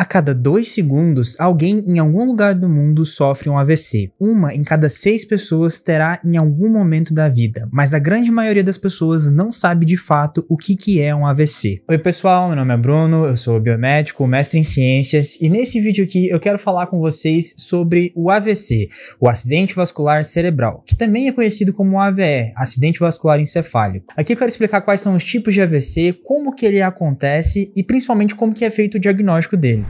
A cada dois segundos, alguém em algum lugar do mundo sofre um AVC. Uma em cada seis pessoas terá em algum momento da vida, mas a grande maioria das pessoas não sabe de fato o que, que é um AVC. Oi pessoal, meu nome é Bruno, eu sou biomédico, mestre em ciências, e nesse vídeo aqui eu quero falar com vocês sobre o AVC, o acidente vascular cerebral, que também é conhecido como AVE, acidente vascular encefálico. Aqui eu quero explicar quais são os tipos de AVC, como que ele acontece e principalmente como que é feito o diagnóstico dele.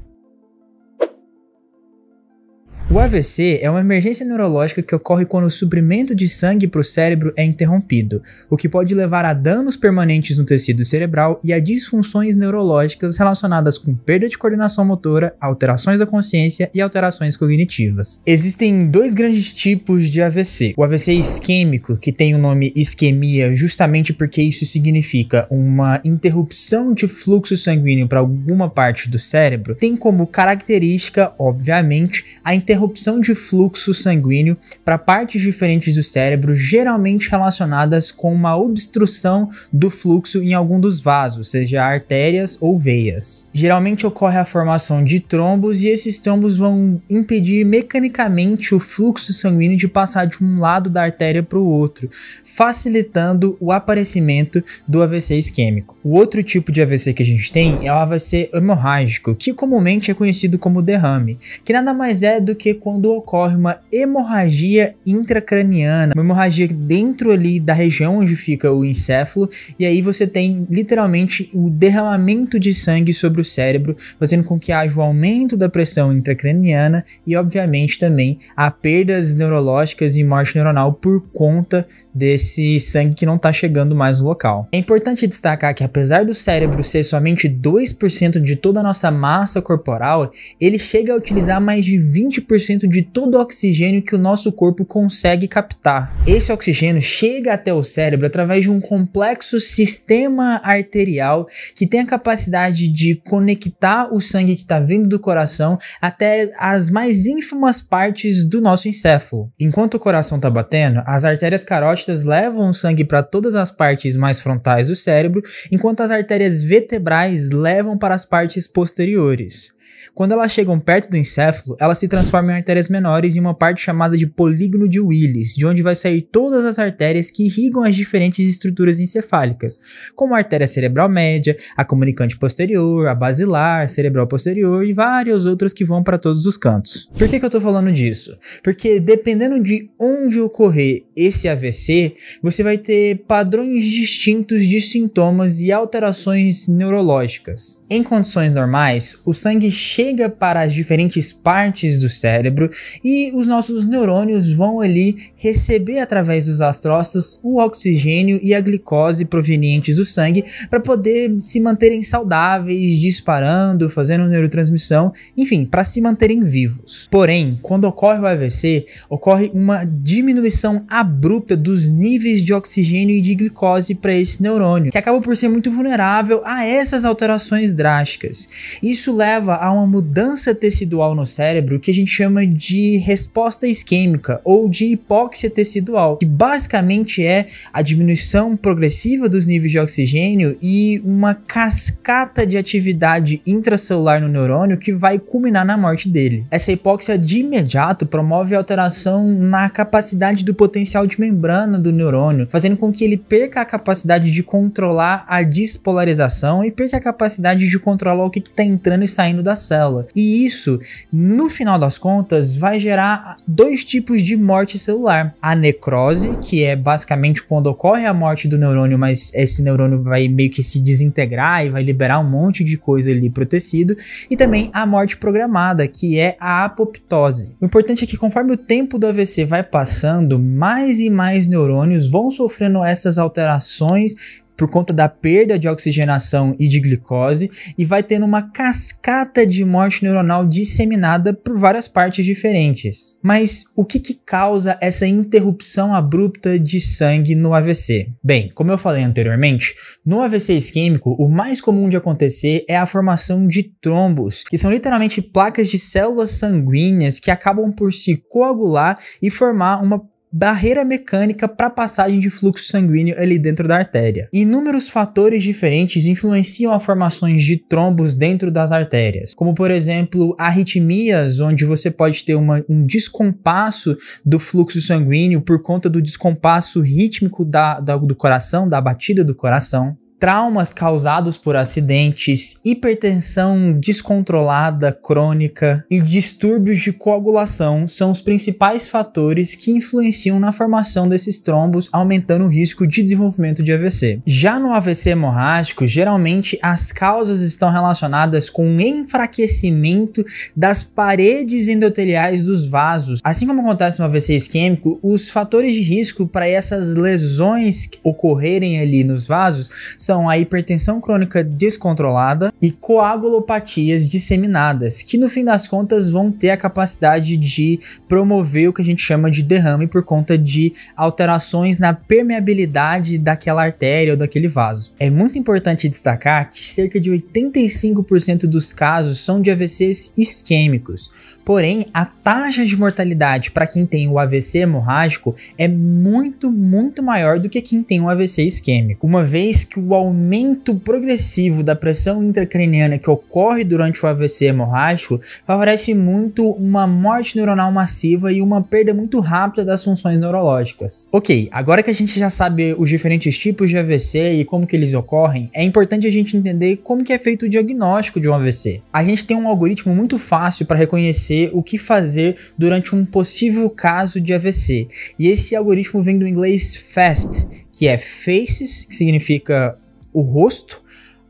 O AVC é uma emergência neurológica que ocorre quando o suprimento de sangue para o cérebro é interrompido, o que pode levar a danos permanentes no tecido cerebral e a disfunções neurológicas relacionadas com perda de coordenação motora, alterações da consciência e alterações cognitivas. Existem dois grandes tipos de AVC: o AVC isquêmico, que tem o nome isquemia justamente porque isso significa uma interrupção de fluxo sanguíneo para alguma parte do cérebro, tem como característica, obviamente, a interrupção interrupção de fluxo sanguíneo para partes diferentes do cérebro, geralmente relacionadas com uma obstrução do fluxo em algum dos vasos, seja artérias ou veias. Geralmente ocorre a formação de trombos e esses trombos vão impedir mecanicamente o fluxo sanguíneo de passar de um lado da artéria para o outro, facilitando o aparecimento do AVC isquêmico. O outro tipo de AVC que a gente tem é o AVC hemorrágico, que comumente é conhecido como derrame, que nada mais é do que quando ocorre uma hemorragia intracraniana, uma hemorragia dentro ali da região onde fica o encéfalo, e aí você tem literalmente o derramamento de sangue sobre o cérebro, fazendo com que haja o aumento da pressão intracraniana e, obviamente, também a perdas neurológicas e morte neuronal por conta desse sangue que não está chegando mais no local. É importante destacar que, apesar do cérebro ser somente 2% de toda a nossa massa corporal, ele chega a utilizar mais de 20% 90% de todo o oxigênio que o nosso corpo consegue captar. Esse oxigênio chega até o cérebro através de um complexo sistema arterial que tem a capacidade de conectar o sangue que está vindo do coração até as mais ínfimas partes do nosso encéfalo. Enquanto o coração está batendo, as artérias carótidas levam sangue para todas as partes mais frontais do cérebro, enquanto as artérias vertebrais levam para as partes posteriores. Quando elas chegam perto do encéfalo, elas se transformam em artérias menores em uma parte chamada de polígono de Willis, de onde vai sair todas as artérias que irrigam as diferentes estruturas encefálicas, como a artéria cerebral média, a comunicante posterior, a basilar, cerebral posterior e várias outras que vão para todos os cantos. Por que, que eu estou falando disso? Porque dependendo de onde ocorrer esse AVC, você vai ter padrões distintos de sintomas e alterações neurológicas. Em condições normais, o sangue chega para as diferentes partes do cérebro e os nossos neurônios vão ali receber através dos astrócitos o oxigênio e a glicose provenientes do sangue para poder se manterem saudáveis, disparando, fazendo neurotransmissão, enfim, para se manterem vivos. Porém, quando ocorre o AVC, ocorre uma diminuição abrupta dos níveis de oxigênio e de glicose para esse neurônio, que acaba por ser muito vulnerável a essas alterações drásticas. Isso leva a uma mudança tecidual no cérebro que a gente chama de resposta isquêmica ou de hipóxia tecidual, que basicamente é a diminuição progressiva dos níveis de oxigênio e uma cascata de atividade intracelular no neurônio que vai culminar na morte dele. Essa hipóxia de imediato promove alteração na capacidade do potencial de membrana do neurônio, fazendo com que ele perca a capacidade de controlar a despolarização e perca a capacidade de controlar o que está entrando e saindo da célula. E isso, no final das contas, vai gerar dois tipos de morte celular: a necrose, que é basicamente quando ocorre a morte do neurônio, mas esse neurônio vai meio que se desintegrar e vai liberar um monte de coisa ali pro tecido, e também a morte programada, que é a apoptose. O importante é que conforme o tempo do AVC vai passando, mais e mais neurônios vão sofrendo essas alterações por conta da perda de oxigenação e de glicose e vai tendo uma cascata de morte neuronal disseminada por várias partes diferentes. Mas o que, que causa essa interrupção abrupta de sangue no AVC? Bem, como eu falei anteriormente, no AVC isquêmico, o mais comum de acontecer é a formação de trombos, que são literalmente placas de células sanguíneas que acabam por se coagular e formar uma barreira mecânica para passagem de fluxo sanguíneo ali dentro da artéria. Inúmeros fatores diferentes influenciam a formações de trombos dentro das artérias, como por exemplo arritmias, onde você pode ter uma, um descompasso do fluxo sanguíneo por conta do descompasso rítmico da, da, do coração, da batida do coração traumas causados por acidentes, hipertensão descontrolada crônica e distúrbios de coagulação são os principais fatores que influenciam na formação desses trombos, aumentando o risco de desenvolvimento de AVC. Já no AVC hemorrágico, geralmente as causas estão relacionadas com o enfraquecimento das paredes endoteliais dos vasos. Assim como acontece no AVC isquêmico, os fatores de risco para essas lesões ocorrerem ali nos vasos são são a hipertensão crônica descontrolada e coagulopatias disseminadas, que no fim das contas vão ter a capacidade de promover o que a gente chama de derrame por conta de alterações na permeabilidade daquela artéria ou daquele vaso. É muito importante destacar que cerca de 85% dos casos são de AVCs isquêmicos. Porém, a taxa de mortalidade para quem tem o AVC hemorrágico é muito, muito maior do que quem tem o AVC isquêmico, uma vez que o aumento progressivo da pressão intracraniana que ocorre durante o AVC hemorrágico favorece muito uma morte neuronal massiva e uma perda muito rápida das funções neurológicas. Ok, agora que a gente já sabe os diferentes tipos de AVC e como que eles ocorrem, é importante a gente entender como que é feito o diagnóstico de um AVC. A gente tem um algoritmo muito fácil para reconhecer o que fazer durante um possível caso de AVC. E esse algoritmo vem do inglês FAST, que é faces, que significa o rosto,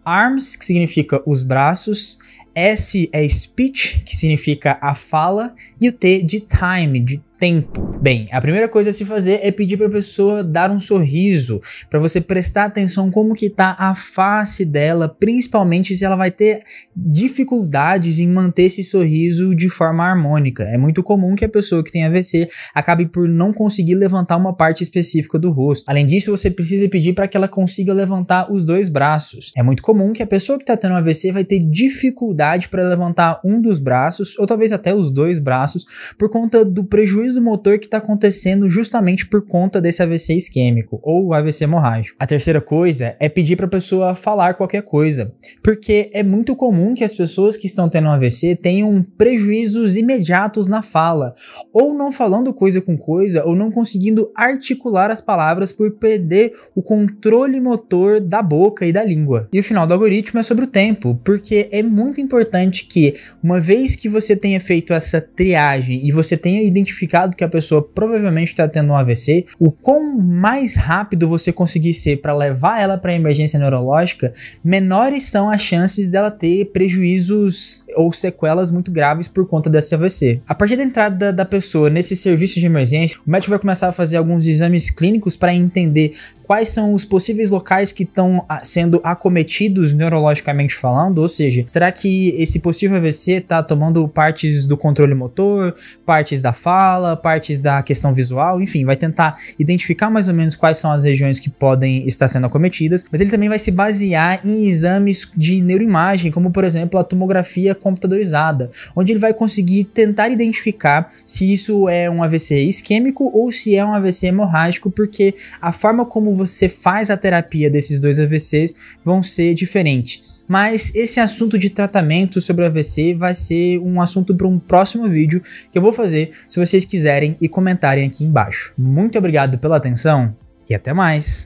arms, que significa os braços, S é speech, que significa a fala, e o T de time, de tempo. Bem, a primeira coisa a se fazer é pedir para a pessoa dar um sorriso, para você prestar atenção como que tá a face dela, principalmente se ela vai ter dificuldades em manter esse sorriso de forma harmônica. É muito comum que a pessoa que tem AVC acabe por não conseguir levantar uma parte específica do rosto. Além disso, você precisa pedir para que ela consiga levantar os dois braços. É muito comum que a pessoa que está tendo AVC vai ter dificuldade para levantar um dos braços, ou talvez até os dois braços, por conta do prejuízo prejuízo motor que está acontecendo justamente por conta desse AVC isquêmico ou AVC hemorrágico. A terceira coisa é pedir para a pessoa falar qualquer coisa, porque é muito comum que as pessoas que estão tendo um AVC tenham prejuízos imediatos na fala, ou não falando coisa com coisa, ou não conseguindo articular as palavras por perder o controle motor da boca e da língua. E o final do algoritmo é sobre o tempo, porque é muito importante que, uma vez que você tenha feito essa triagem e você tenha identificado que a pessoa provavelmente está tendo um AVC, o quão mais rápido você conseguir ser para levar ela para emergência neurológica, menores são as chances dela ter prejuízos ou sequelas muito graves por conta desse AVC. A partir da entrada da pessoa nesse serviço de emergência, o médico vai começar a fazer alguns exames clínicos para entender quais são os possíveis locais que estão ah, sendo acometidos neurologicamente falando, ou seja, será que esse possível AVC está tomando partes do controle motor, partes da fala, partes da questão visual, enfim, vai tentar identificar mais ou menos quais são as regiões que podem estar sendo acometidas, mas ele também vai se basear em exames de neuroimagem, como por exemplo a tomografia computadorizada, onde ele vai conseguir tentar identificar se isso é um AVC isquêmico ou se é um AVC hemorrágico, porque a forma como você faz a terapia desses dois AVCs vão ser diferentes. Mas esse assunto de tratamento sobre AVC vai ser um assunto para um próximo vídeo que eu vou fazer se vocês quiserem e comentarem aqui embaixo. Muito obrigado pela atenção e até mais!